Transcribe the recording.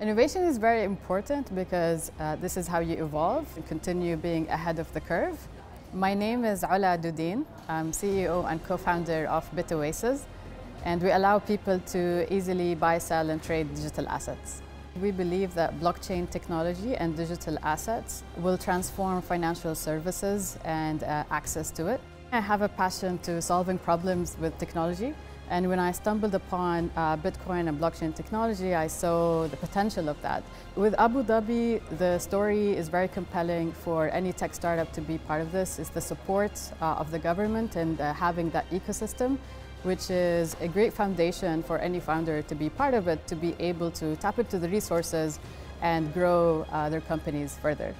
Innovation is very important because uh, this is how you evolve and continue being ahead of the curve. My name is Ola Dudin. I'm CEO and co-founder of BitOasis, and we allow people to easily buy, sell, and trade digital assets. We believe that blockchain technology and digital assets will transform financial services and uh, access to it. I have a passion to solving problems with technology and when I stumbled upon uh, Bitcoin and blockchain technology, I saw the potential of that. With Abu Dhabi, the story is very compelling for any tech startup to be part of this. It's the support uh, of the government and uh, having that ecosystem, which is a great foundation for any founder to be part of it, to be able to tap into the resources and grow uh, their companies further.